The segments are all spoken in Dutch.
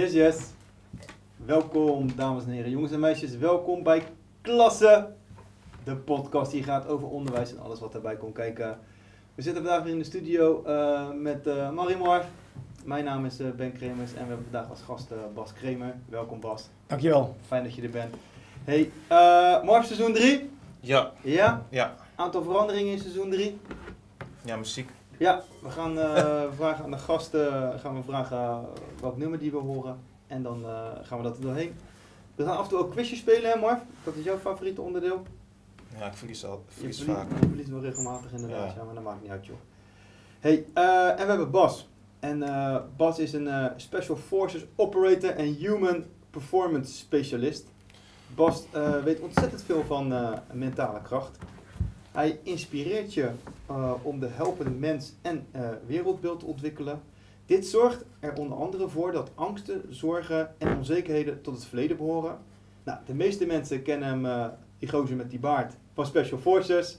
Yes, yes. Welkom, dames en heren, jongens en meisjes. Welkom bij Klasse, de podcast die gaat over onderwijs en alles wat daarbij komt kijken. We zitten vandaag weer in de studio eh, met uh, Marie Moor. Mijn naam is uh, Ben Kremers en we hebben vandaag als gast Bas Kremer. Welkom Bas. Dankjewel. Fijn dat je er bent. Hey, uh, Morf seizoen 3? Ja. Ja? Ja. Aantal veranderingen in seizoen 3? Ja, muziek. Ja, we gaan uh, vragen aan de gasten, gaan we vragen welk nummer die we horen. En dan uh, gaan we dat er doorheen. We gaan af en toe ook quizjes spelen, hè Marv? Dat is jouw favoriete onderdeel? Ja, ik verlies al verlies vaak. Je verliest wel regelmatig inderdaad, ja. ja, maar dat maakt niet uit joh. Hey, uh, en we hebben Bas. En Bas is een Special Forces Operator en Human Performance Specialist. Bas weet ontzettend veel van mentale kracht. Hij inspireert je uh, om de helpende mens en uh, wereldbeeld te ontwikkelen. Dit zorgt er onder andere voor dat angsten, zorgen en onzekerheden tot het verleden behoren. Nou, de meeste mensen kennen hem, uh, die gozer met die baard, van Special Forces.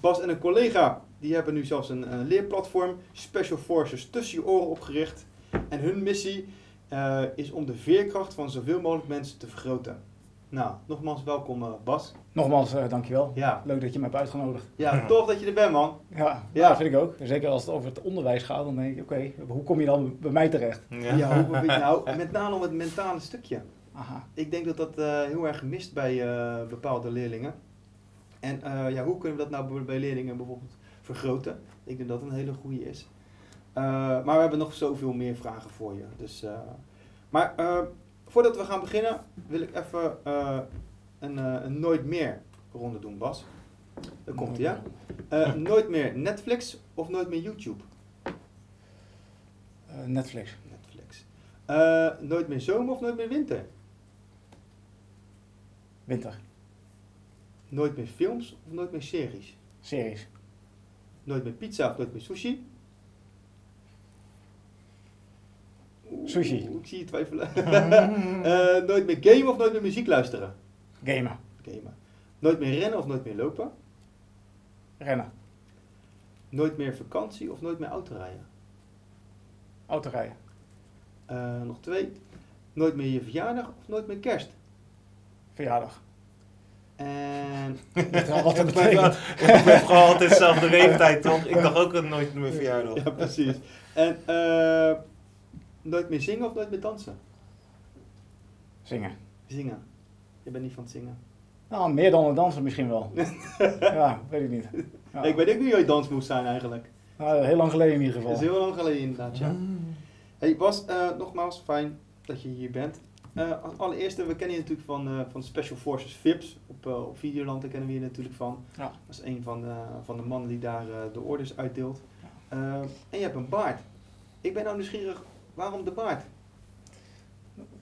Bas en een collega, die hebben nu zelfs een, een, leerplatform, Special Forces, tussen je oren opgericht. En hun missie is om de veerkracht van zoveel mogelijk mensen te vergroten. Nou, nogmaals welkom uh, Bas. Nogmaals, uh, dankjewel. Ja. Leuk dat je me hebt uitgenodigd. Ja, tof dat je er bent man. Ja, ja. vind ik ook. Zeker als het over het onderwijs gaat, dan denk ik, oké, okay, hoe kom je dan bij mij terecht? Ja, ja hoe, nou, met name om het mentale stukje. Aha. Ik denk dat dat uh, heel erg mist bij bepaalde leerlingen. En ja, hoe kunnen we dat nou bij leerlingen bijvoorbeeld vergroten? Ik denk dat dat een hele goede is. maar we hebben nog zoveel meer vragen voor je. Dus, maar voordat we gaan beginnen, wil ik even uh, een, uh, een, nooit meer ronde doen, Bas. Daar komt hij, ja. Uh, nooit meer Netflix of nooit meer YouTube? Netflix. Netflix. nooit meer zomer of nooit meer winter? Winter. Nooit meer films of nooit meer series? Series. Nooit meer pizza of nooit meer sushi? Sushi. Ik zie je twijfelen. uh, nooit meer gamen of nooit meer muziek luisteren? Gamen. Gamen. Nooit meer rennen of nooit meer lopen? Rennen. Nooit meer vakantie of nooit meer autorijden? Autorijden. Uh, nog twee. Nooit meer je verjaardag of nooit meer kerst? Verjaardag. En... wat dat betekent. Ik ben gewoon altijd dezelfde leeftijd, toch? Ik dacht ook nooit meer verjaardag. Ja, precies. En... Uh, Nooit meer zingen of nooit meer dansen? Zingen. Zingen. Je bent niet van het zingen. Nou, meer dan het dansen misschien wel. ja, weet ik niet. Ja. Ik weet ook niet hoe je dans moest zijn eigenlijk. Nou, heel lang geleden in ieder geval. Dat is heel lang geleden inderdaad, ja. Mm. Hey Bas, uh, nogmaals fijn dat je hier bent. Uh, als allereerste, we kennen je natuurlijk van, uh, van Special Forces VIPS. Op, op Videoland daar kennen we je natuurlijk van. Ja. Dat is een van de, van de mannen die daar de orders uitdeelt. en je hebt een baard. Ik ben nou nieuwsgierig, Waarom de baard?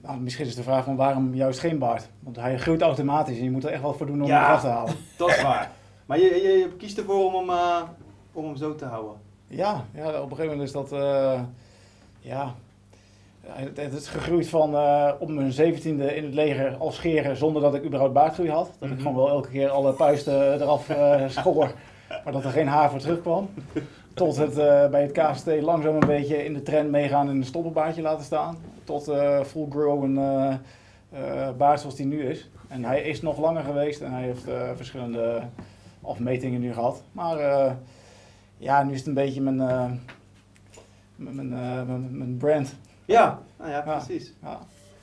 Nou, misschien is de vraag van waarom juist geen baard. Want hij groeit automatisch en je moet er echt wat voor doen om ja, hem af te halen. dat is waar. Maar je, je, je kiest ervoor om hem, uh, om hem zo te houden. Ja, ja, op een gegeven moment is dat... Uh, ja, het, is gegroeid van uh, op mijn zeventiende in het leger als scheren zonder dat ik überhaupt baardgroei had. Dat mm -hmm. ik gewoon wel elke keer alle puisten eraf schoor, maar dat er geen haar voor terugkwam. Tot het uh, bij het KST langzaam een beetje in de trend meegaan en een stoppenbaardje laten staan. Tot uh, full grow een uh, baard zoals die nu is. En hij is nog langer geweest en hij heeft verschillende afmetingen nu gehad. Maar ja, nu is het een beetje mijn, mijn, mijn, mijn, brand. Ja, nou ja, precies. Ja.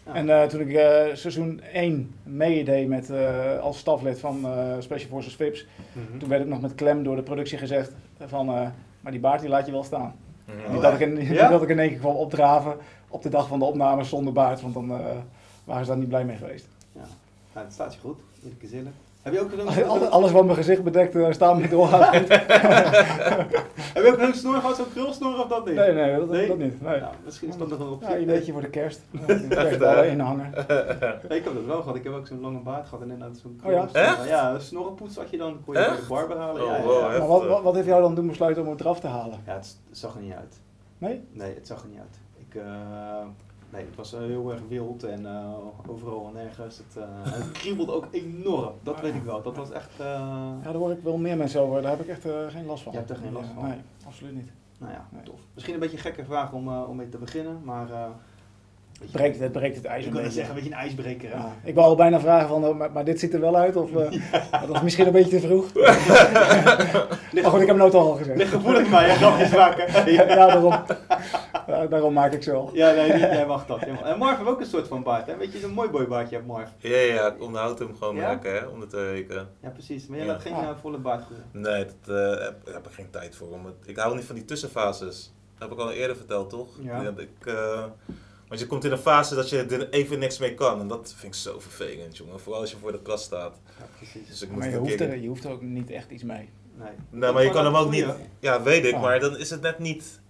Ja. En toen ik seizoen 1 meedeed met, als staflid van Special Forces VIPS, mm -hmm. toen werd ik nog met klem door de productie gezegd van maar die baard die laat je wel staan. Oh, niet, dat ik in, niet ja? dat ik in één keer kwam opdraven op de dag van de opname zonder baard, want dan uh, waren ze daar niet blij mee geweest. Ja, nou, het staat je goed, eerlijke zinnen. Heb je ook een alles, alles wat mijn gezicht bedekt, uh, staan met doorgaan. Heb je ook een snor gehad, zo'n krulsnor of dat niet? Nee, nee, dat, nee? dat niet. Nee. Nou, misschien is dat nog een optie. Ja, een beetje voor de kerst. Kerstballen inhangen. Nee, ik heb dat wel gehad. Ik heb ook zo'n lange baard gehad en inderdaad zo'n oh, ja? Echt? Ja, een snorrenpoets had je dan, kon je bij de barber halen. Oh, ja, ja, wow, ja. Maar wat, wat, wat heeft jou dan doen besluiten om het eraf te halen? Ja, het, het zag er niet uit. Nee? Nee, het zag er niet uit. Ik, uh, nee, het was uh, heel erg wild en uh, overal en nergens. Het, het kriebelde ook enorm, dat weet ik wel. Dat was echt... Ja, daar hoor ik wel meer mensen over. Daar heb ik echt geen last van. Je hebt er geen last van? Nee, absoluut niet. Nou ja, Nee. tof. Misschien een beetje een gekke vraag om, om mee te beginnen, maar breekt, het breekt het ijs Ik een wil beetje. zeggen, een beetje een ijsbreker. hè? Ja, ik wou al bijna vragen van, eh, maar, maar dit ziet er wel uit of eh, maar dat is misschien een beetje te vroeg. maar goed, ik heb hem nooit al gezegd. Ligt gevoelig bij je, grapjes maken. Ja, daarom, ja, daarom maak ik ze wel. Ja, nee, jij mag dat. En Marv heeft ook een soort van baard, hè? Weet je, zo'n mooi boy baardje hebt, Marv. Ja, ja, ik onderhoud hem gewoon Ja? lekker, hè, om de twee weken. Ja, precies. Maar jij Ja. laat geen Ah. eh, volle baard groeien. Nee, dat eh, heb, heb ik geen tijd voor. Om het, ik hou niet van die tussenfases. Dat heb ik al eerder verteld, toch? Ja. Ik, eh, want je komt in een fase dat je er even niks mee kan. En dat vind ik zo vervelend, jongen. Vooral als je voor de klas staat. Ja, precies. Dus ik moet Maar je hoeft, keer- er, je hoeft er ook niet echt iets mee. Nee. Nee, maar je kan hem ook niet... Ja, weet ik. Ah. Maar dan is het net niet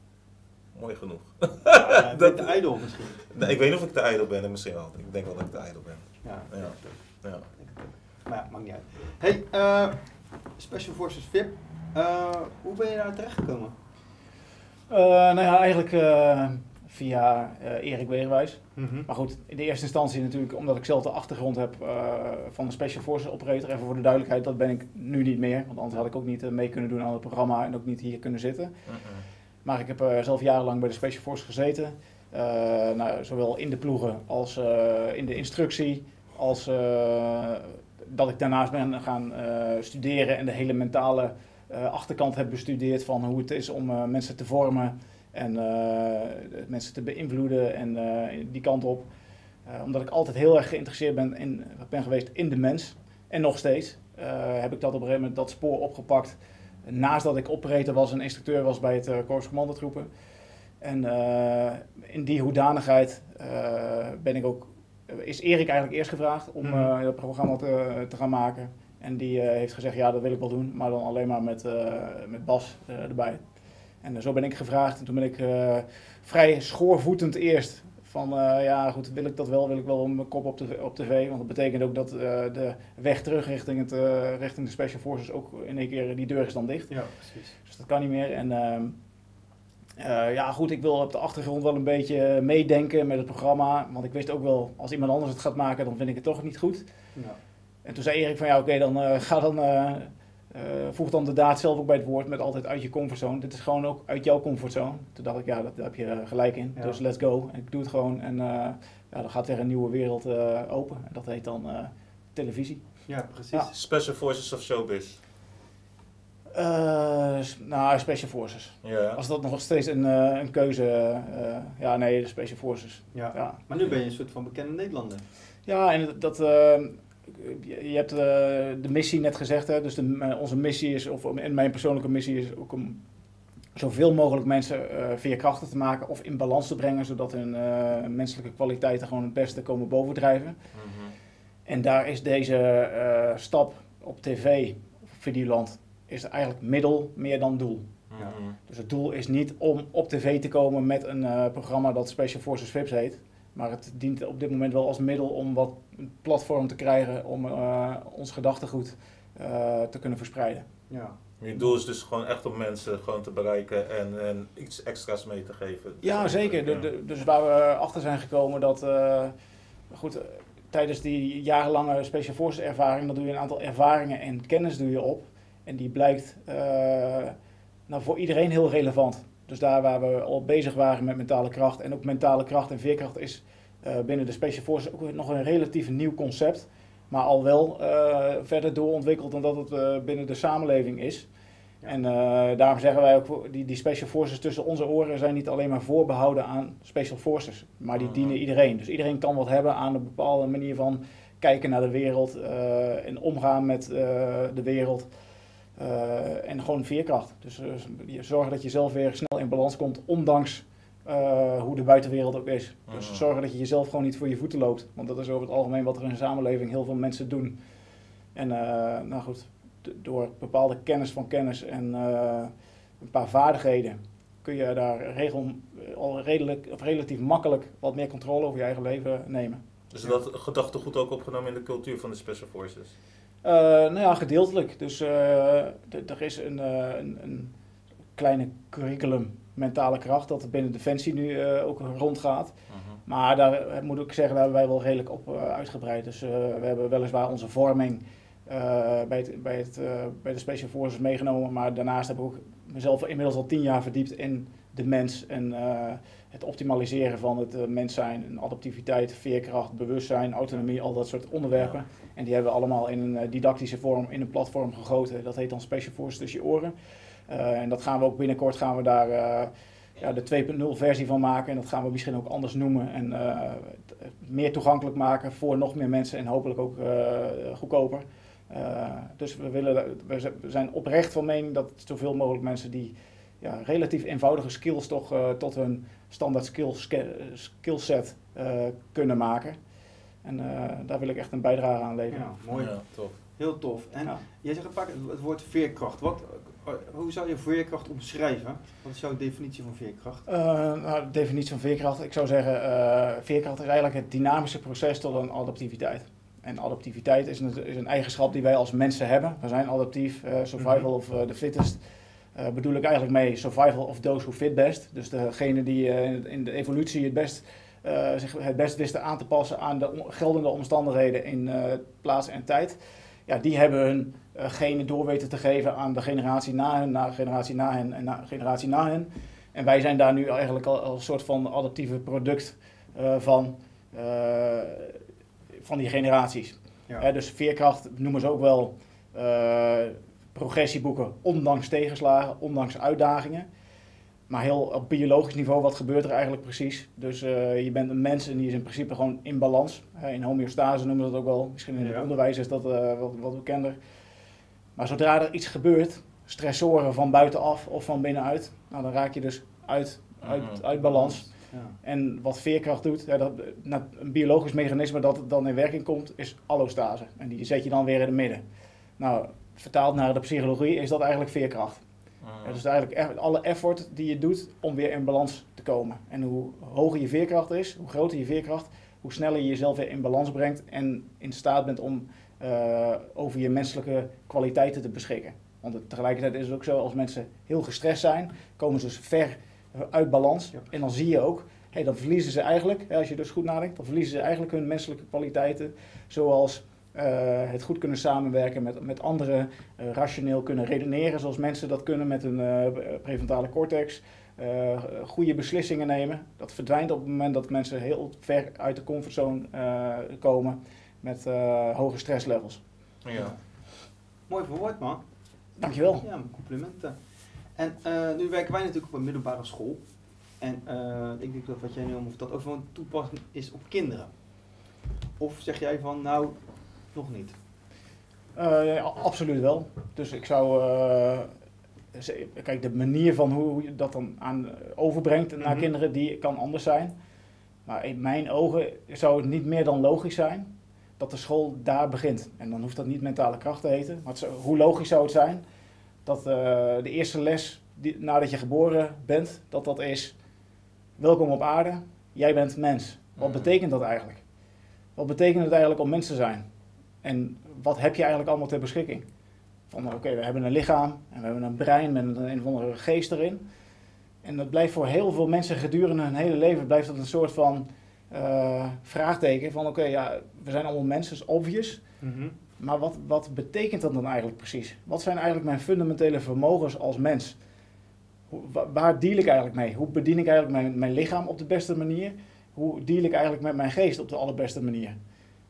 mooi genoeg. Ja, Dat- de idol misschien. Nee, ik weet niet of ik te ijdel ben. Misschien wel. Ik denk wel dat ik te ijdel ben. Ja, Ja. Ja. Maar ja, maakt niet uit. Hey, eh, Special Forces VIP. Eh, hoe ben je daar terecht gekomen? Eh, nou ja, eigenlijk eh, via eh, Erik Wegenwijs. Mhm. Maar goed, in de eerste instantie natuurlijk, omdat ik zelf de achtergrond heb eh, van een Special Forces operator. Even voor de duidelijkheid, dat ben ik nu niet meer. Want anders had ik ook niet eh, mee kunnen doen aan het programma en ook niet hier kunnen zitten. Mm-mm. Maar ik heb zelf jarenlang bij de Special Forces gezeten. Nou, zowel in de ploegen als in de instructie. Als dat ik daarnaast ben gaan studeren en de hele mentale achterkant heb bestudeerd van hoe het is om mensen te vormen en eh, mensen te beïnvloeden en eh, die kant op. Eh, omdat ik altijd heel erg geïnteresseerd ben, in, ben geweest in de mens. En nog steeds heb ik dat op een gegeven moment dat spoor opgepakt. Naast dat ik operator was en instructeur was bij het Korps Commandotroepen. En in die hoedanigheid ben ik ook, is Erik eigenlijk eerst gevraagd om Mhm. dat programma te, te gaan maken. En die heeft gezegd, ja dat wil ik wel doen, maar dan alleen maar met, met Bas erbij. En eh, zo ben ik gevraagd en toen ben ik eh, vrij schoorvoetend eerst van eh, ja goed, wil ik dat wel, wil ik wel mijn kop op, de, op tv. Want dat betekent ook dat de weg terug richting, het, richting de Special Forces ook in één keer, die deur is dan dicht. Ja, precies. Dus dat kan niet meer. En ehm, eh, ja, goed, ik wil op de achtergrond wel een beetje meedenken met het programma. Want ik wist ook wel, als iemand anders het gaat maken, dan vind ik het toch niet goed. Ja. En toen zei Erik van ja, oké, dan ga dan. Eh, voeg dan de daad zelf ook bij het woord met altijd uit je comfortzone. Dit is gewoon ook uit jouw comfortzone. Toen dacht ik, ja, dat, daar heb je eh, gelijk in. Ja. Dus let's go. En ik doe het gewoon. En eh, ja, dan gaat weer een nieuwe wereld eh, open. En dat heet dan eh, televisie. ja, precies. Ja. Special Forces of Showbiz. Eh, nou, Special Forces. Ja. Als dat nog steeds een, eh, een keuze... eh, ja, nee, de Special Forces. Ja. Ja, Maar nu ben je een soort van bekende Nederlander. ja en dat... je hebt eh, de missie net gezegd, hè? dus de, eh, onze missie is, of en mijn persoonlijke missie is ook om zoveel mogelijk mensen eh veerkrachtig te maken of in balans te brengen, zodat hun menselijke kwaliteiten gewoon het beste komen bovendrijven. Mhm. En daar is deze stap op tv, op Videoland, is eigenlijk middel meer dan doel. Mhm. Dus het doel is niet om op tv te komen met een programma dat Special Forces VIPs heet. Maar het dient op dit moment wel als middel om wat een platform te krijgen om eh, ons gedachtegoed eh, te kunnen verspreiden. Ja. Je doel is dus gewoon echt om mensen gewoon te bereiken en, en iets extra's mee te geven. Ja, zeker. De, Ja. de- dus waar we achter zijn gekomen dat, eh, goed, tijdens die jarenlange Special Forces ervaring, dan doe je een aantal ervaringen en kennis doe je op. En die blijkt eh, nou, voor iedereen heel relevant. Dus daar waar we al bezig waren met mentale kracht en ook mentale kracht en veerkracht is eh, binnen de Special Forces ook nog een relatief nieuw concept. Maar al wel eh, verder doorontwikkeld dan dat het eh, binnen de samenleving is. En daarom zeggen wij ook, die, die Special Forces tussen onze oren zijn niet alleen maar voorbehouden aan Special Forces. Maar die Mhm. dienen iedereen. Dus iedereen kan wat hebben aan een bepaalde manier van kijken naar de wereld en omgaan met de wereld. Eh, en gewoon veerkracht. Dus je zorgen dat je zelf weer snel in balans komt, ondanks eh, hoe de buitenwereld ook is. Dus Mhm. zorgen dat je jezelf gewoon niet voor je voeten loopt. Want dat is over het algemeen wat er in de samenleving heel veel mensen doen. En nou goed, door bepaalde kennis van kennis en een paar vaardigheden kun je daar regel, al redelijk, of relatief makkelijk wat meer controle over je eigen leven nemen. Dus dat gedachtegoed ook opgenomen in de cultuur van de Special Forces? Eh, nou ja, gedeeltelijk. Dus eh, er is een, eh, een, een kleine curriculum mentale kracht dat binnen Defensie nu ook rondgaat. Mhm. Maar daar moet ik zeggen, daar hebben wij wel redelijk op eh, uitgebreid. Dus we hebben weliswaar onze vorming bij, het, bij, het, bij de Special Forces meegenomen. Maar daarnaast heb ik ook mezelf inmiddels al tien jaar verdiept in de mens en het optimaliseren van het eh, mens zijn, adaptiviteit, veerkracht, bewustzijn, autonomie, al dat soort onderwerpen. En die hebben we allemaal in een eh, didactische vorm, in een platform gegoten. Dat heet dan Special Forces tussen je oren. Eh, en dat gaan we ook binnenkort gaan we daar ja, de 2.0 versie van maken. En dat gaan we misschien ook anders noemen. En meer toegankelijk maken voor nog meer mensen en hopelijk ook goedkoper. Dus we, willen, we zijn oprecht van mening dat zoveel mogelijk mensen die ja, relatief eenvoudige skills toch eh, tot hun standaard skill, skillset eh, kunnen maken. En eh, daar wil ik echt een bijdrage aan leveren. Ja, mooi. Ja, tof. Heel tof. En Ja. jij zegt een paar keer het woord veerkracht. Wat, hoe zou je veerkracht omschrijven? Wat is jouw definitie van veerkracht? Eh, nou, de definitie van veerkracht, ik zou zeggen, eh, veerkracht is eigenlijk het dynamische proces tot een adaptiviteit. En adaptiviteit is een, is een eigenschap die wij als mensen hebben. We zijn adaptief, eh, survival Mhm. of eh, the fittest. Eh, bedoel ik eigenlijk mee survival of those who fit best. Dus degene die eh, in, de evolutie het best, zich het best wisten aan te passen aan de geldende omstandigheden in plaats en tijd. Ja, die hebben hun genen door weten te geven aan de generatie na hen, na generatie na hen en na generatie na hen. En wij zijn daar nu eigenlijk al een soort van adaptieve product van, van die generaties. Ja. Dus veerkracht noemen ze ook wel eh, progressieboeken, ondanks tegenslagen, ondanks uitdagingen. Maar heel op biologisch niveau, wat gebeurt er eigenlijk precies? Dus eh, je bent een mens en die is in principe gewoon in balans. In homeostase noemen we dat ook wel. Misschien in het Ja. onderwijs is dat eh, wat, wat bekender. Maar zodra er iets gebeurt, stressoren van buitenaf of van binnenuit, nou, dan raak je dus uit, uit, uit balans. Ja. En wat veerkracht doet, ja, dat, na- een biologisch mechanisme dat dan in werking komt, is allostase. En die zet je dan weer in het midden. Nou, vertaald naar de psychologie is dat eigenlijk veerkracht. Mhm. Het is eigenlijk alle effort die je doet om weer in balans te komen. En hoe hoger je veerkracht is, hoe groter je veerkracht, hoe sneller je jezelf weer in balans brengt en in staat bent om eh, over je menselijke kwaliteiten te beschikken. Want het- tegelijkertijd is het ook zo, als mensen heel gestrest zijn, komen ze dus ver uit balans. Ja. En dan zie je ook, hey, dan verliezen ze eigenlijk, als je dus goed nadenkt, dan verliezen ze eigenlijk hun menselijke kwaliteiten. Zoals eh, het goed kunnen samenwerken met, met anderen, eh, rationeel kunnen redeneren, zoals mensen dat kunnen met hun eh, prefrontale cortex. eh, goede beslissingen nemen. Dat verdwijnt op het moment dat mensen heel ver uit de comfortzone eh, komen met eh, hoge stresslevels. Ja. Mooi verwoord, man. Dankjewel. Ja, complimenten. En eh, nu werken wij natuurlijk op een middelbare school. En eh, ik denk dat wat jij nu allemaal vertelt ook van toepassing is op kinderen. Of zeg jij van, nou, nog niet? Eh, ja, absoluut wel. Dus ik zou. eh, kijk, de manier van hoe je dat dan aan eh, overbrengt naar Mhm. kinderen, die kan anders zijn. Maar in mijn ogen zou het niet meer dan logisch zijn dat de school daar begint. En dan hoeft dat niet mentale kracht te heten. Maar zou- hoe logisch zou het zijn dat de eerste les die, nadat je geboren bent, dat dat is: welkom op aarde, jij bent mens. Wat Mhm. betekent dat eigenlijk? Wat betekent het eigenlijk om mens te zijn? En wat heb je eigenlijk allemaal ter beschikking? Van oké, we hebben een lichaam en we hebben een brein met een, een of andere geest erin. En dat blijft voor heel veel mensen gedurende hun hele leven blijft dat een soort van eh, vraagteken van oké, ja, we zijn allemaal mensen, is obvious. Maar wat, wat betekent dat dan eigenlijk precies? Wat zijn eigenlijk mijn fundamentele vermogens als mens? Waar deal ik eigenlijk mee? Hoe bedien ik eigenlijk mijn, mijn lichaam op de beste manier? Hoe deal ik eigenlijk met mijn geest op de allerbeste manier?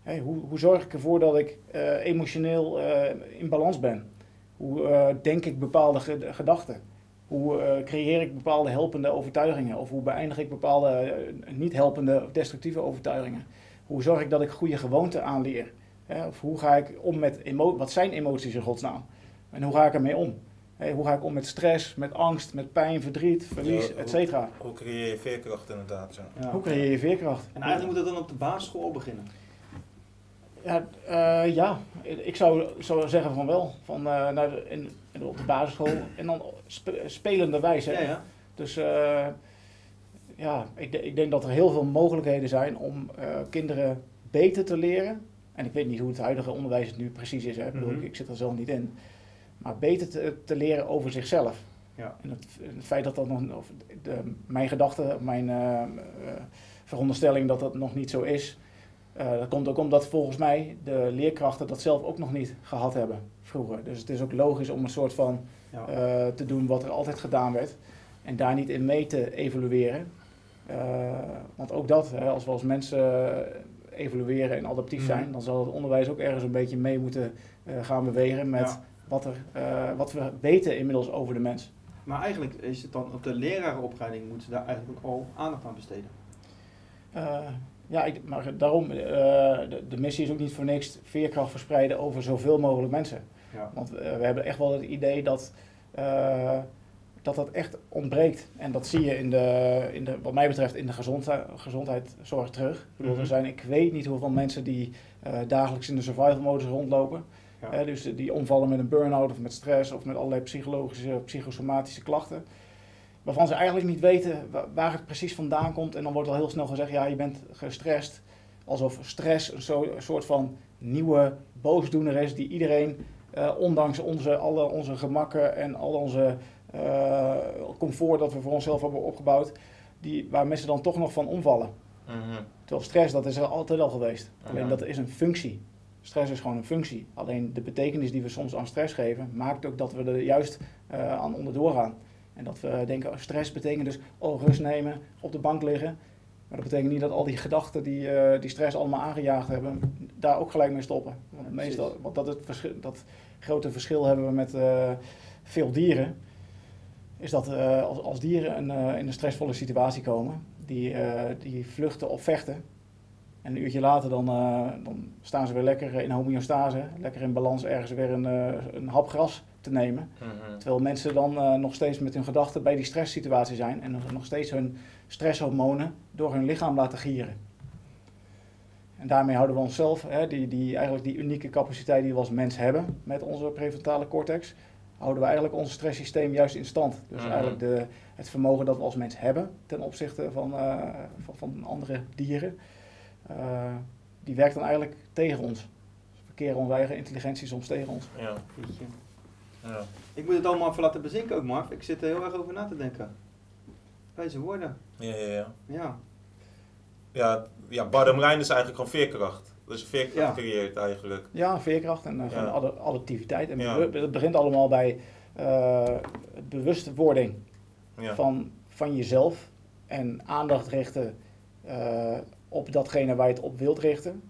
Hé, hoe, hoe zorg ik ervoor dat ik eh, emotioneel eh, in balans ben? Hoe eh, denk ik bepaalde ge- gedachten? Hoe eh, creëer ik bepaalde helpende overtuigingen? Of hoe beëindig ik bepaalde niet helpende of destructieve overtuigingen? Hoe zorg ik dat ik goede gewoonten aanleer? Hè, of hoe ga ik om met emoties? Wat zijn emoties in godsnaam? En hoe ga ik ermee om? Hè, hoe ga ik om met stress, met angst, met pijn, verdriet, verlies, Ja, et cetera? Hoe creëer je veerkracht inderdaad? Ja. Ja. Hoe creëer je veerkracht? En eigenlijk moet dat dan op de basisschool beginnen. Ja, eh, ja, ik zou, zou zeggen van wel. Van, eh, naar de, in, in- op de basisschool en dan spe- spelende wijze. Ja, ja. Dus eh, ja, ik, ik denk dat er heel veel mogelijkheden zijn om kinderen beter te leren. En ik weet niet hoe het huidige onderwijs nu precies is. Hè. Ik, bedoel, Mhm. ik zit er zelf niet in. Maar beter te, te leren over zichzelf. Ja. En het, het feit dat dat nog, of de, mijn gedachte, mijn veronderstelling dat dat nog niet zo is, eh, dat komt ook omdat volgens mij de leerkrachten dat zelf ook nog niet gehad hebben vroeger. Dus het is ook logisch om een soort van ja. eh, te doen wat er altijd gedaan werd. en daar niet in mee te evalueren. Eh, want ook dat, hè, als we als mensen evalueren en adaptief Mhm. zijn, dan zal het onderwijs ook ergens een beetje mee moeten gaan bewegen met Ja. wat, er, wat we weten inmiddels over de mens. Maar eigenlijk is het dan op de lerarenopleiding moeten ze daar eigenlijk ook al aandacht aan besteden. Ja, ik, maar daarom, eh, de, de missie is ook niet voor niks veerkracht verspreiden over zoveel mogelijk mensen. Ja. Want eh, we hebben echt wel het idee dat, eh, dat dat echt ontbreekt. En dat zie je in de, in de, wat mij betreft in de gezondheid, gezondheidszorg terug. Ik, bedoel, Mhm. er zijn, ik weet niet hoeveel mensen die dagelijks in de survival modus rondlopen. Ja. Dus die omvallen met een burn-out of met stress of met allerlei psychologische, psychosomatische klachten. Waarvan ze eigenlijk niet weten wa- waar het precies vandaan komt. En dan wordt al heel snel gezegd, ja, je bent gestrest. Alsof stress een, soort van nieuwe boosdoener is die iedereen, eh, ondanks onze, alle onze gemakken en al onze eh, comfort dat we voor onszelf hebben opgebouwd, die, waar mensen dan toch nog van omvallen. Mhm. Terwijl stress, dat is er altijd al geweest. Alleen dat is een functie. Stress is gewoon een functie. Alleen de betekenis die we soms aan stress geven, maakt ook dat we er juist eh, aan onderdoor gaan. En dat we denken, oh, stress betekent dus, oh, rust nemen, op de bank liggen. Maar dat betekent niet dat al die gedachten die, eh, die stress allemaal aangejaagd hebben, daar ook gelijk mee stoppen. Want, Ja, meestal, want dat, het verschil, dat grote verschil hebben we met eh, veel dieren. Is dat eh, als, als dieren een, in een stressvolle situatie komen, die, die vluchten of vechten. En een uurtje later dan, eh, dan staan ze weer lekker in homeostase, lekker in balans ergens weer een, eh, een hap gras te nemen. Mhm. Terwijl mensen dan eh, nog steeds met hun gedachten bij die stresssituatie zijn en nog- steeds hun stresshormonen door hun lichaam laten gieren. En daarmee houden we onszelf, hè, die, die, eigenlijk die unieke capaciteit die we als mens hebben met onze prefrontale cortex, houden we eigenlijk ons stresssysteem juist in stand. Dus Mhm. eigenlijk de, het vermogen dat we als mens hebben ten opzichte van, van, van andere dieren, die werkt dan eigenlijk tegen ons. We keren onze eigen intelligentie soms tegen ons. Ja. Ik moet het allemaal even laten bezinken ook, Marv. Ik zit er heel erg over na te denken. Wijze woorden. Ja, ja, ja. Ja. Ja, ja, bottom line is eigenlijk gewoon veerkracht. Dus veerkracht Ja. creëert eigenlijk. Ja, veerkracht en eh, Ja. ad- adaptiviteit. En Ja. het begint allemaal bij eh, het bewustwording Ja. van, van jezelf en aandacht richten eh, op datgene waar je het op wilt richten.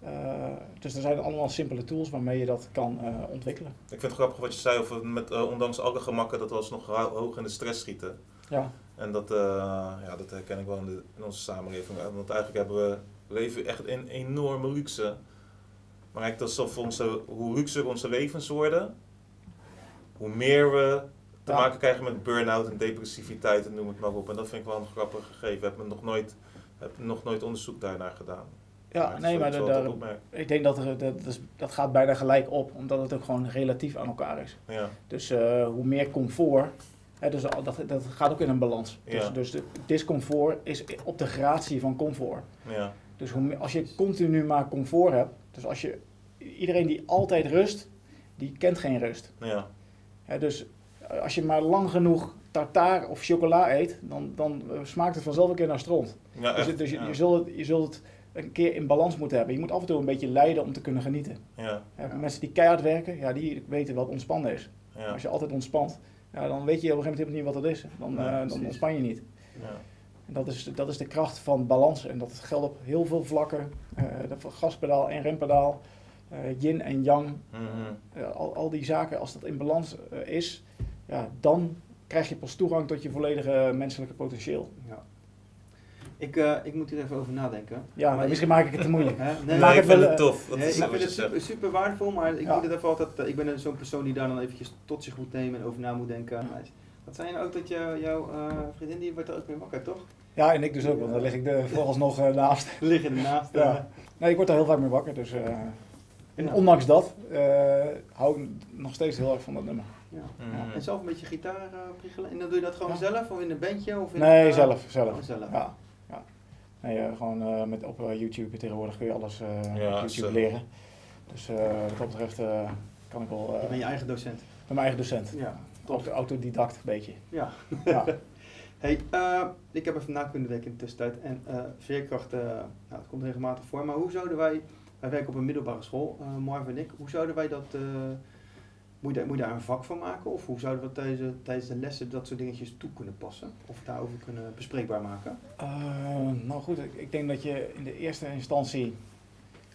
Eh, dus er zijn allemaal simpele tools waarmee je dat kan eh, ontwikkelen. Ik vind het grappig wat je zei over met, eh, ondanks alle gemakken dat we alsnog ho- hoog in de stress schieten. Ja, En dat, ja, dat herken ik wel in, de, in onze samenleving. Want eigenlijk hebben we, leven echt in enorme luxe. Maar eigenlijk alsof onze, hoe luxer onze levens worden, hoe meer we te Ja. maken krijgen met burn-out en depressiviteit en noem het maar op. En dat vind ik wel een grappig gegeven. Heb me nog nooit, heb nog nooit onderzoek daarnaar gedaan. ja nee, maar ik denk dat, er, dat, dat, gaat bijna gelijk op, omdat het ook gewoon relatief aan elkaar is. Ja, Dus eh, hoe meer comfort, hè, dus dat, dat gaat ook in een balans. Dus, Ja. dus de discomfort is op de gratie van comfort. ja, Dus hoe, als je continu maar comfort hebt, dus als je, iedereen die altijd rust, die kent geen rust. ja, Hè, dus eh, als je maar lang genoeg tartaar of chocola eet, dan, dan eh, smaakt het vanzelf een keer naar stront. Ja. Dus, dus je, ja. je, zult het, je zult het een keer in balans moeten hebben. Je moet af en toe een beetje lijden om te kunnen genieten. Ja. Mensen die keihard werken, ja, die weten wat ontspannen is. ja, Als je altijd ontspant, ja, dan weet je op een gegeven moment niet wat dat is. Dan, Nee, eh, dan ontspan je niet. ja. En dat is, dat is de kracht van balans. En dat geldt op heel veel vlakken. eh dat van gaspedaal en rempedaal, eh, yin en yang. Mhm. al, al die zaken, als dat in balans is, ja, dan krijg je pas toegang tot je volledige menselijke potentieel. ja. Ik, eh, ik moet hier even over nadenken. Ja, maar misschien maak ik het te moeilijk. Hè? Nee, ik vind wel, het tof. Nee, ik vind het super, super waardevol, maar ik Ja. moet het even altijd. eh, ik ben zo'n persoon die daar dan eventjes tot zich moet nemen en over na moet denken. Ja. Wat zei je nou ook dat je, jouw eh, vriendin die wordt er ook mee wakker, toch? Ja, en ik dus ook, want daar lig ik er vooralsnog eh, naast. Liggen ernaast. Ja. eh. Nee, ik word daar heel vaak mee wakker. Dus, eh, en Ja. ondanks dat eh, hou ik nog steeds heel erg van dat nummer. Ja. En zelf een beetje gitaar eh, priegelen. En dan doe je dat gewoon Ja. zelf of in een bandje? Of in Nee, een, zelf. zelf. gewoon zelf. Ja. Nee, gewoon eh, met, op eh, YouTube tegenwoordig kun je alles eh, op YouTube leren. Dus eh, wat dat betreft eh, kan ik wel... eh, Je bent je eigen docent. ben mijn eigen docent. Ja. Auto- Autodidact een beetje. Ja. Ja. Hey, eh, ik heb even na kunnen denken in de tussentijd. En eh, veerkracht, eh, nou, het komt regelmatig voor. Maar hoe zouden wij, wij werken op een middelbare school, eh Marv en ik, hoe zouden wij dat eh, Moet je, daar, moet je daar een vak van maken? Of hoe zouden we tijdens, de- tijdens de lessen dat soort dingetjes toe kunnen passen? Of daarover kunnen bespreekbaar maken? Eh, nou goed, ik, ik denk dat je in de eerste instantie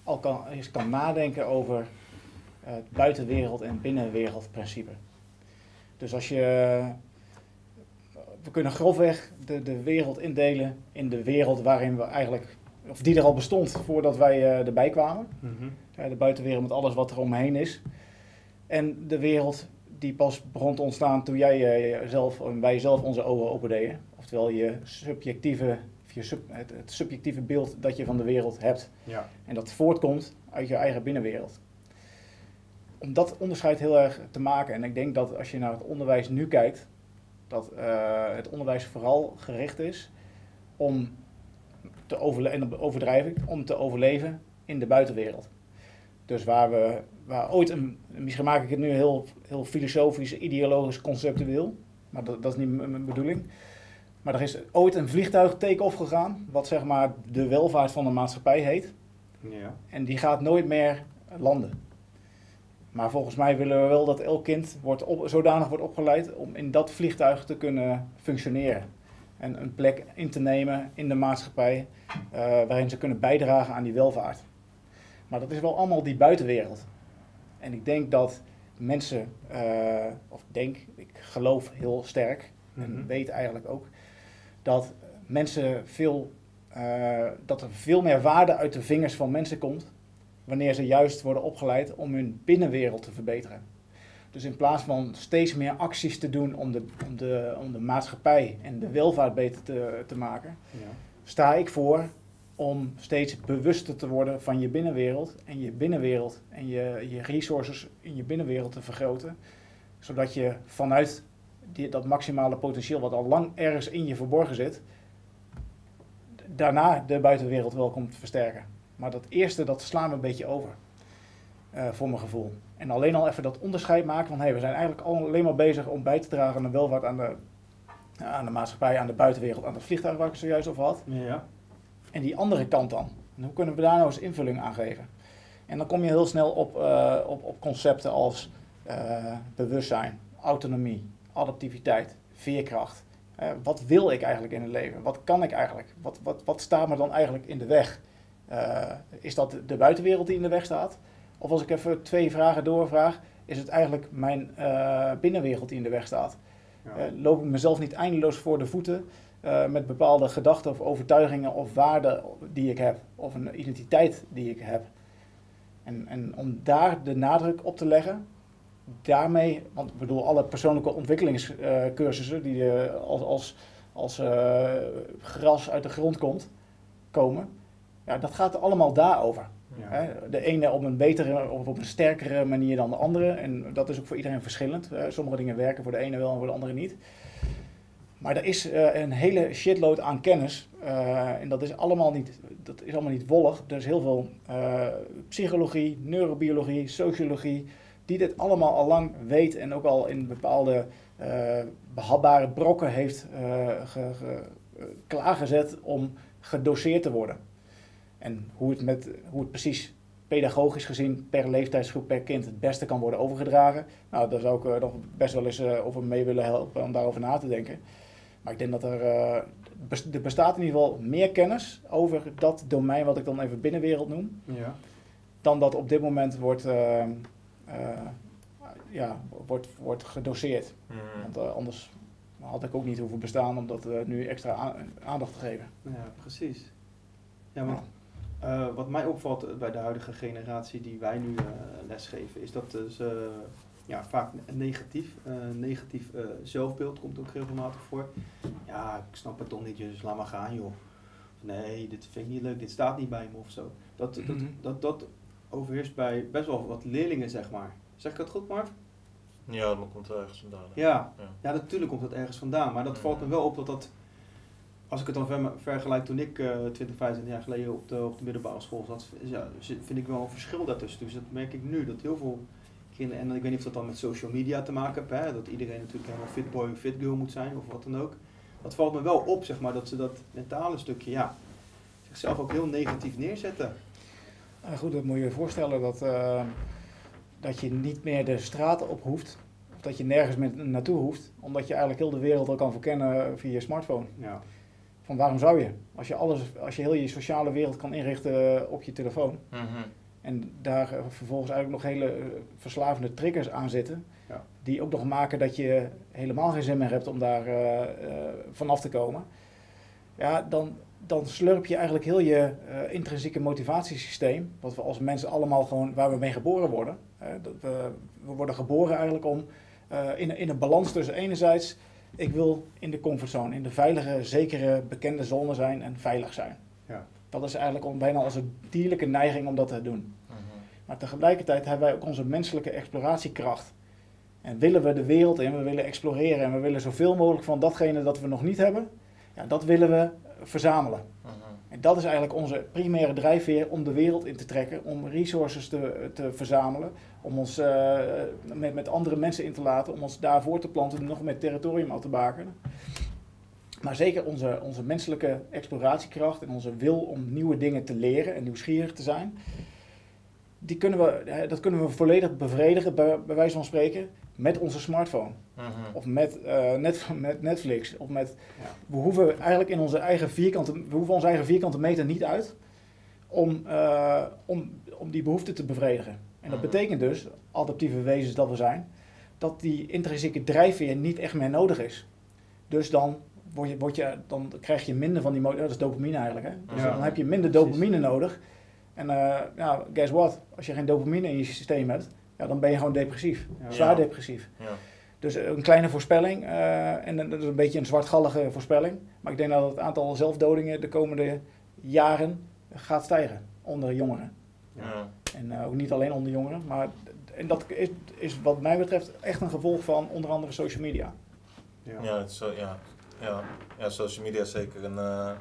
al kan, eens kan nadenken over het buitenwereld en binnenwereldprincipe. Dus als je. We kunnen grofweg de, de wereld indelen in de wereld waarin we eigenlijk. of die er al bestond voordat wij eh, erbij kwamen. Ja, de buitenwereld met alles wat er omheen is. En de wereld die pas begon te ontstaan toen jij eh, zelf, en wij zelf onze ogen opendeden. Oftewel je subjectieve, je sub- het, het subjectieve beeld dat je van de wereld hebt. Ja. En dat voortkomt uit je eigen binnenwereld. Om dat onderscheid heel erg te maken. En ik denk dat als je naar het onderwijs nu kijkt, dat eh, het onderwijs vooral gericht is om te overleven, om te overleven in de buitenwereld. Dus waar we, waar ooit een, misschien maak ik het nu heel, heel filosofisch, ideologisch, conceptueel, maar dat, dat is niet mijn bedoeling. Maar er is ooit een vliegtuig take-off gegaan, wat zeg maar de welvaart van de maatschappij heet. Ja. En die gaat nooit meer landen. Maar volgens mij willen we wel dat elk kind wordt op, zodanig wordt opgeleid om in dat vliegtuig te kunnen functioneren. En een plek in te nemen in de maatschappij eh, waarin ze kunnen bijdragen aan die welvaart. Maar dat is wel allemaal die buitenwereld. En ik denk dat mensen, eh, of denk, ik geloof heel sterk en Mhm. weet eigenlijk ook, dat mensen veel, eh, dat er veel meer waarde uit de vingers van mensen komt wanneer ze juist worden opgeleid om hun binnenwereld te verbeteren. Dus in plaats van steeds meer acties te doen om de, om de, om de maatschappij en de welvaart beter te, te maken, Ja. sta ik voor om steeds bewuster te worden van je binnenwereld en je binnenwereld en je, je resources in je binnenwereld te vergroten, zodat je vanuit die, dat maximale potentieel wat al lang ergens in je verborgen zit, daarna de buitenwereld wel komt versterken. Maar dat eerste, dat slaan we een beetje over, eh, voor mijn gevoel. En alleen al even dat onderscheid maken van, hey, we zijn eigenlijk al alleen maar bezig om bij te dragen aan de welvaart, aan de, aan de maatschappij, aan de buitenwereld, aan het vliegtuig waar ik zojuist over had. Ja. En die andere kant dan? En hoe kunnen we daar nou eens invulling aan geven? En dan kom je heel snel op, eh, op, op concepten als eh, bewustzijn, autonomie, adaptiviteit, veerkracht. Eh, wat wil ik eigenlijk in het leven? Wat kan ik eigenlijk? Wat, wat, wat staat me dan eigenlijk in de weg? Is dat de buitenwereld die in de weg staat? Of als ik even twee vragen doorvraag, is het eigenlijk mijn binnenwereld die in de weg staat? Ja. Loop ik mezelf niet eindeloos voor de voeten eh, met bepaalde gedachten of overtuigingen of waarden die ik heb, of een identiteit die ik heb. En, en om daar de nadruk op te leggen, daarmee, want ik bedoel, alle persoonlijke ontwikkelingscursussen die eh, als, als, als eh, gras uit de grond komt, komen, ja, dat gaat allemaal daarover. Ja. Hè, De ene op een betere of op een sterkere manier dan de andere. En dat is ook voor iedereen verschillend. Sommige dingen werken voor de ene wel en voor de andere niet. Maar er is eh, een hele shitload aan kennis. eh, en dat is allemaal niet, dat is allemaal niet wollig. Er is heel veel eh, psychologie, neurobiologie, sociologie. Die dit allemaal al lang weet en ook al in bepaalde eh, behapbare brokken heeft ge- ge- klaargezet om gedoseerd te worden. En hoe het, met, hoe het precies pedagogisch gezien per leeftijdsgroep, per kind het beste kan worden overgedragen. Nou, daar zou ik nog best wel eens over mee willen helpen om daarover na te denken. Maar ik denk dat er, eh, er bestaat in ieder geval meer kennis over dat domein wat ik dan even binnenwereld noem, Ja. dan dat op dit moment wordt, eh, eh, ja, wordt, wordt gedoseerd. Mhm. Want anders had ik ook niet hoeven bestaan om dat nu extra aandacht te geven. Ja, precies. Ja, want wat mij opvalt bij de huidige generatie die wij nu lesgeven, is dat dus, eh, ja, vaak negatief, eh, negatief eh, zelfbeeld komt ook regelmatig voor. Ja, ik snap het toch niet, dus laat maar gaan joh. Of, nee, dit vind ik niet leuk, dit staat niet bij me of zo. Dat, dat, Mhm. dat, dat overheerst bij best wel wat leerlingen, zeg maar. Zeg ik dat goed, Marv? Ja, dat komt wel ergens vandaan. hè. Ja, Ja. ja, natuurlijk komt dat ergens vandaan. Maar dat valt me wel op dat dat, als ik het dan ver- vergelijk toen ik eh 20, 25 jaar geleden op de, op de middelbare school zat, ja, vind ik wel een verschil daartussen. Dus dat merk ik nu, dat heel veel kinderen, en ik weet niet of dat dan met social media te maken heeft, hè, dat iedereen natuurlijk helemaal fit boy, fit girl moet zijn of wat dan ook. Dat valt me wel op, zeg maar, dat ze dat mentale stukje, ja, zichzelf ook heel negatief neerzetten. Eh, goed, dat moet je je voorstellen dat eh, dat je niet meer de straten op hoeft. Of dat je nergens meer naartoe hoeft. Omdat je eigenlijk heel de wereld al kan verkennen via je smartphone. Ja. Van waarom zou je? Als je, alles, als je heel je sociale wereld kan inrichten op je telefoon. Mhm. En daar eh, vervolgens eigenlijk nog hele eh, verslavende triggers aan zitten. Ja. Die ook nog maken dat je helemaal geen zin meer hebt om daar eh, vanaf te komen. Ja, dan, dan slurp je eigenlijk heel je intrinsieke motivatiesysteem. Wat we als mensen allemaal gewoon, waar we mee geboren worden. Dat we, we worden geboren eigenlijk om in, in een balans tussen enerzijds, ik wil in de comfortzone, in de veilige, zekere, bekende zone zijn en veilig zijn. Dat is eigenlijk bijna een dierlijke neiging om dat te doen. Mhm. Maar tegelijkertijd hebben wij ook onze menselijke exploratiekracht. En willen we de wereld in, we willen exploreren en we willen zoveel mogelijk van datgene dat we nog niet hebben, ja, dat willen we verzamelen. Mhm. En dat is eigenlijk onze primaire drijfveer om de wereld in te trekken, om resources te, te verzamelen, om ons eh, met, met andere mensen in te laten, om ons daarvoor te planten, nog meer territorium aan te bakenen. Maar zeker onze, onze menselijke exploratiekracht en onze wil om nieuwe dingen te leren en nieuwsgierig te zijn, die kunnen we, dat kunnen we volledig bevredigen, bij, bij wijze van spreken, met onze smartphone. Mhm. Of met, eh, net, met Netflix. Of met, Ja. We hoeven eigenlijk in onze eigen vierkante, we hoeven onze eigen vierkante meter niet uit om, eh, om, om die behoefte te bevredigen. En dat Mhm. betekent dus, adaptieve wezens dat we zijn, dat die intrinsieke drijfveer niet echt meer nodig is. Dus dan, word je, word je, dan krijg je minder van die, mo- dat is dopamine eigenlijk. Hè? Dus Ja. dan heb je minder Precies. dopamine nodig. En eh, ja, guess what? Als je geen dopamine in je systeem hebt, ja, dan ben je gewoon depressief. Ja. Zwaar depressief. Ja. Dus eh, een kleine voorspelling, eh, en dat is een beetje een zwartgallige voorspelling. Maar ik denk dat het aantal zelfdodingen de komende jaren gaat stijgen onder jongeren. Ja. En ook niet alleen onder jongeren, maar en dat is, is wat mij betreft echt een gevolg van onder andere social media. Ja. Ja, het is zo, ja. Ja. ja, social media is zeker een eh,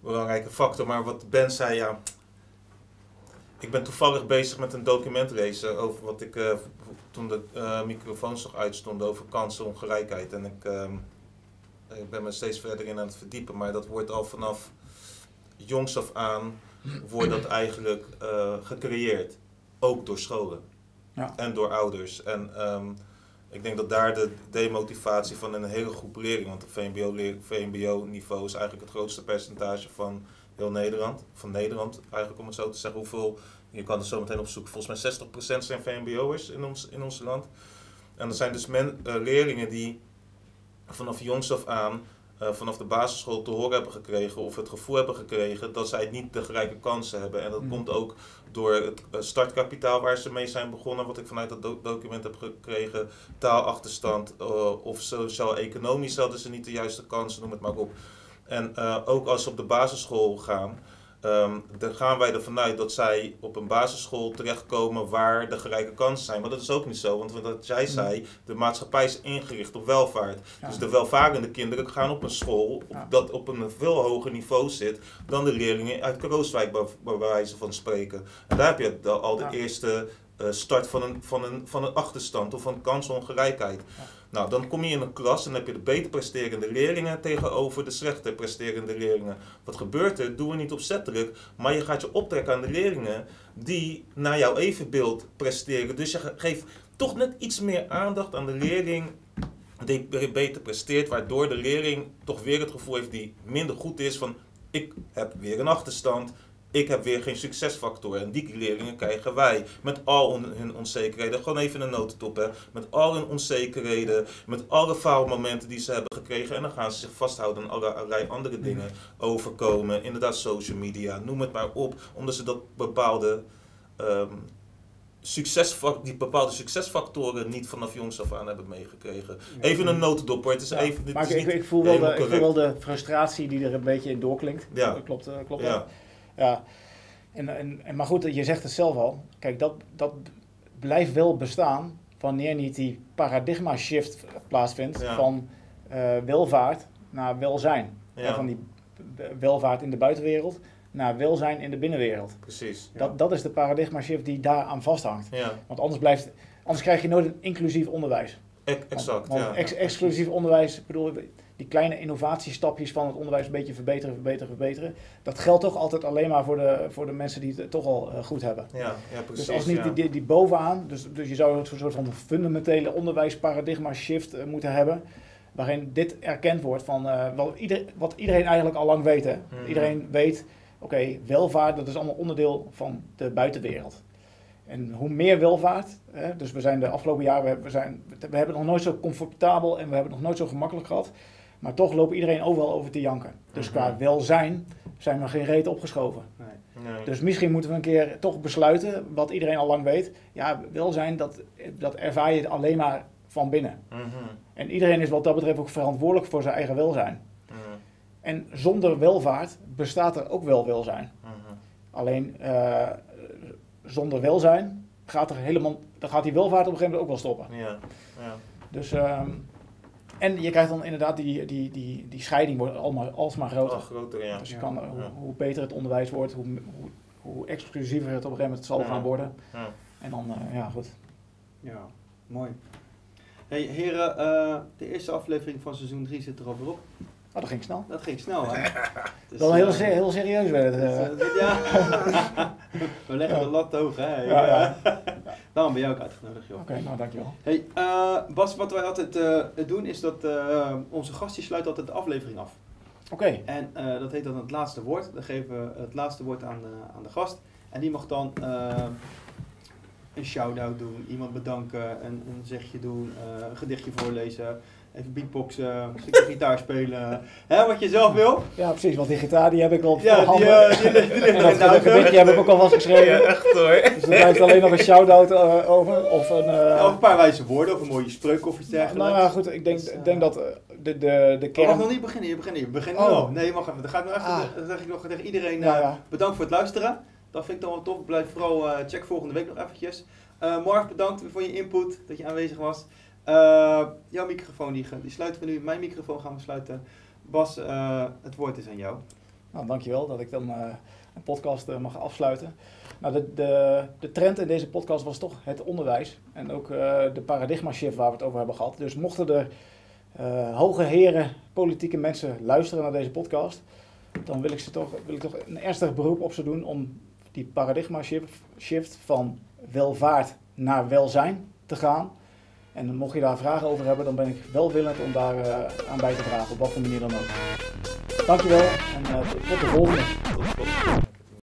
belangrijke factor. Maar wat Ben zei, ja. Ik ben toevallig bezig met een document lezen over wat ik eh, toen de eh, microfoons nog uitstonden over kansenongelijkheid. En ik, ehm, ik ben me steeds verder in aan het verdiepen, maar dat wordt al vanaf jongs af aan wordt dat eigenlijk gecreëerd. Ook door scholen Ja. en door ouders. En ehm, ik denk dat daar de demotivatie van een hele groep leerlingen, want het VMBO-niveau is eigenlijk het grootste percentage van heel Nederland, van Nederland eigenlijk om het zo te zeggen, hoeveel, je kan er zo meteen opzoeken, volgens mij 60% zijn VMBO'ers in ons, in ons land. En er zijn dus men, eh, leerlingen die vanaf jongs af aan, eh, vanaf de basisschool te horen hebben gekregen of het gevoel hebben gekregen dat zij niet de gelijke kansen hebben. En dat Mm. komt ook door het eh, startkapitaal waar ze mee zijn begonnen, wat ik vanuit dat do- document heb gekregen, taalachterstand eh, of sociaal-economisch hadden ze niet de juiste kansen, noem het maar op. En ook als ze op de basisschool gaan, ehm, dan gaan wij ervan uit dat zij op een basisschool terechtkomen waar de gelijke kansen zijn. Maar dat is ook niet zo, want wat jij zei, de maatschappij is ingericht op welvaart. Ja. Dus de welvarende kinderen gaan op een school op, dat op een veel hoger niveau zit dan de leerlingen uit Krooswijk, bij, bij wijze van spreken. En daar heb je de- al de Ja. eerste eh, start van een, van, een, van een achterstand of van kansongelijkheid. Ja. Nou, dan kom je in een klas en heb je de beter presterende leerlingen tegenover de slechter presterende leerlingen. Wat gebeurt er? Doen we niet opzettelijk, maar je gaat je optrekken aan de leerlingen die naar jouw evenbeeld presteren. Dus je ge- geeft toch net iets meer aandacht aan de leerling die be- beter presteert, waardoor de leerling toch weer het gevoel heeft die minder goed is van ik heb weer een achterstand, ik heb weer geen succesfactor. En die leerlingen krijgen wij met al hun- onzekerheden, gewoon even een notendop hè, met al hun onzekerheden, met alle faalmomenten die ze hebben gekregen en dan gaan ze zich vasthouden aan allerlei andere dingen overkomen, inderdaad social media, noem het maar op, omdat ze dat bepaalde ehm, die bepaalde succesfactoren niet vanaf jongs af aan hebben meegekregen. Even een notendop hoor, het is Ja, even... dit maar is ik, ik, voel wel de, helemaal ik voel wel correct. de frustratie die er een beetje in doorklinkt. Ja. Dat klopt, eh, klopt Ja. wel. Ja. En, en, en, maar goed, je zegt het zelf al. Kijk, dat, dat blijft wel bestaan wanneer niet die paradigma shift plaatsvindt Ja. van eh, welvaart naar welzijn. Ja. En van die welvaart in de buitenwereld naar welzijn in de binnenwereld. Precies. Ja. Dat, dat is de paradigma shift die daar aan vasthangt. Ja, Want anders, blijft, anders krijg je nooit een inclusief onderwijs. Ex- exact, Want ja. ex- exclusief onderwijs, ik bedoel, die kleine innovatiestapjes van het onderwijs een beetje verbeteren, verbeteren, verbeteren. Dat geldt toch altijd alleen maar voor de, voor de mensen die het toch al eh, goed hebben. Ja, ja, precies. Dus als niet ja. die, die, bovenaan, dus, dus je zou een soort van fundamentele onderwijsparadigma shift eh, moeten hebben. Waarin dit erkend wordt van eh, wat, ieder, wat iedereen eigenlijk al lang weet. Hè? Mhm. Iedereen weet, oké, welvaart dat is allemaal onderdeel van de buitenwereld. En hoe meer welvaart, hè, dus we zijn de afgelopen jaren, we, zijn, we hebben het nog nooit zo comfortabel en we hebben het nog nooit zo gemakkelijk gehad. Maar toch loopt iedereen overal over te janken. Dus Mhm. qua welzijn zijn we geen reet opgeschoven. Nee. Nee. Dus misschien moeten we een keer toch besluiten, wat iedereen al lang weet. Ja, welzijn, dat, dat ervaar je alleen maar van binnen. Mhm, En iedereen is wat dat betreft ook verantwoordelijk voor zijn eigen welzijn. mhm, En zonder welvaart bestaat er ook wel welzijn. Alleen eh, zonder welzijn gaat er helemaal, dan gaat die welvaart op een gegeven moment ook wel stoppen. Ja, ja. Dus, ehm, en je krijgt dan inderdaad die, die, die, die scheiding wordt allemaal, alsmaar groter. Groter, ja. Dus je Ja. kan, hoe, Ja. hoe beter het onderwijs wordt, hoe, hoe, hoe exclusiever het op een gegeven moment zal Ja. gaan worden. Ja. En dan, eh, ja goed. Ja, mooi. Hey heren, eh, de eerste aflevering van seizoen 3 zit er alweer op. Oh, dat ging snel. Dat ging snel, hè? Dus, Wel heel, eh, heel serieus werd het. dus, eh. eh, ja. We leggen Ja. de lat hoog, hè? Ja, ja. Daarom ben jij ook uitgenodigd, joh. Oké, nou dankjewel. Hey, eh, Bas, wat wij altijd eh, doen is dat eh, onze gast die sluit altijd de aflevering af. Oké, En eh, dat heet dan het laatste woord. Dan geven we het laatste woord aan, eh, aan de gast. En die mag dan eh, een shout-out doen, iemand bedanken, een, een zegje doen, eh, een gedichtje voorlezen, even beatboxen, een stukje gitaar spelen. Hè, wat je zelf wil. ja precies, want die gitaar die heb ik al op Ja, die, handen. eh, die, ligt- die ligt en nog in de heb ik ook alvast geschreven. Ja, echt hoor. Dus er blijft alleen nog een shout-out eh, over. Of een... eh, Of een paar wijze woorden of een mooie spreuk of iets nou, dergelijks. nou ja, goed, ik denk, Dus, ik denk dat de, de, de Je kern... mag nog niet beginnen, je begint niet. Je begint nu Oh. al. Nee, je mag even. Dan, ga ik nog even, Ah. dan zeg ik nog tegen iedereen Ja, ja. bedankt voor het luisteren. Dat vind ik dan wel tof. Blijf vooral eh, check volgende week nog eventjes. Eh Mark, bedankt voor je input, dat je aanwezig was. Eh, jouw microfoon, die, die sluiten we nu. Mijn microfoon gaan we sluiten. Bas, eh, het woord is aan jou. Nou, dankjewel dat ik dan eh, een podcast mag afsluiten. Nou, de, de, de trend in deze podcast was toch het onderwijs. En ook de paradigma shift waar we het over hebben gehad. Dus mochten er hoge heren, politieke mensen luisteren naar deze podcast, dan wil ik, ze toch, wil ik toch een ernstig beroep op ze doen om die paradigma shift van welvaart naar welzijn te gaan. En mocht je daar vragen over hebben, dan ben ik welwillend om daar eh, aan bij te dragen, op wat voor manier dan ook. Dankjewel en eh, tot de volgende.